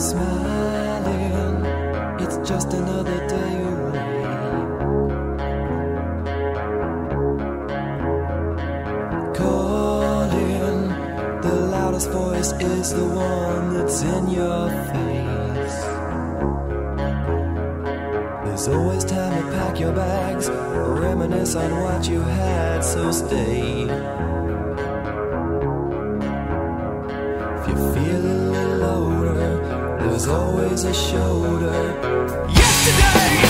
smiling. It's just another day away. Calling, the loudest voice is the one that's in your face. There's always time to pack your bags, reminisce on what you had, so stay. If you feel there's always a shoulder. Yesterday!